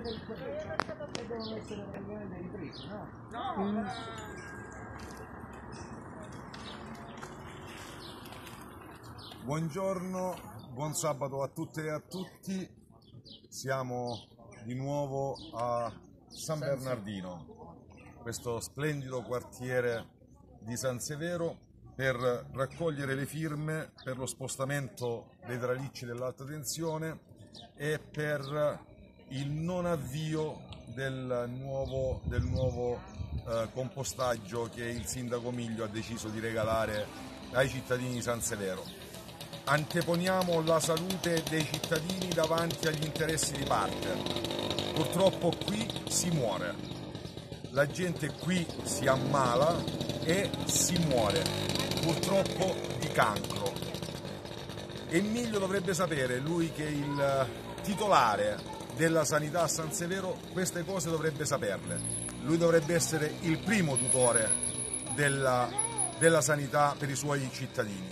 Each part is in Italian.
del prefetto e devono essere praticamente ripresi, no? Mm. Buongiorno, buon sabato a tutte e a tutti. Siamo di nuovo a San Bernardino, questo splendido quartiere di San Severo per raccogliere le firme per lo spostamento dei tralicci dell'alta tensione e per il non avvio del nuovo, del nuovo eh, compostaggio che il sindaco Miglio ha deciso di regalare ai cittadini di San Severo. Anteponiamo la salute dei cittadini davanti agli interessi di parte. Purtroppo qui si muore, la gente qui si ammala e si muore, purtroppo di cancro. Emilio dovrebbe sapere, lui che è il titolare della sanità a San Severo, queste cose dovrebbe saperle. Lui dovrebbe essere il primo tutore della, della sanità per i suoi cittadini.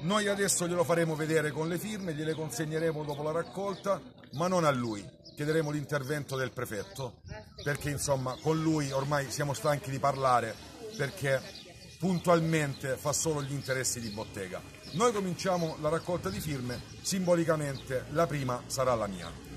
Noi adesso glielo faremo vedere con le firme, gliele consegneremo dopo la raccolta, ma non a lui. Chiederemo l'intervento del prefetto, perché insomma con lui ormai siamo stanchi di parlare, perché puntualmente fa solo gli interessi di bottega. Noi cominciamo la raccolta di firme, simbolicamente la prima sarà la mia.